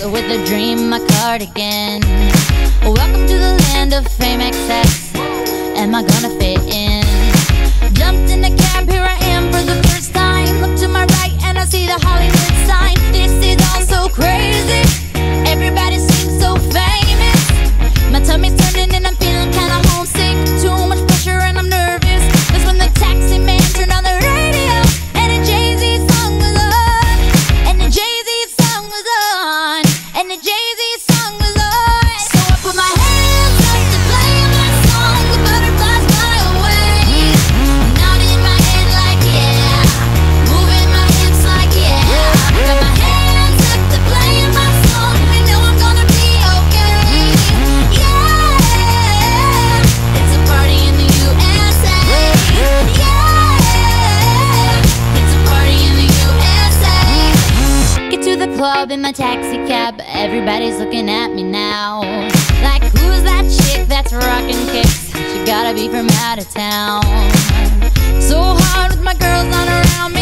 With a dream, my cardigan. Welcome to the land of fame excess. Am I gonna fit in? club in my taxi cab. Everybody's looking at me now. Like, who's that chick that's rocking kicks? She gotta be from out of town. So hard with my girls on around me.